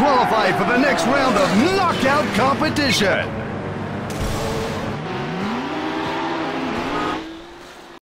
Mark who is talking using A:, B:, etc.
A: Qualify for the next round of knockout competition.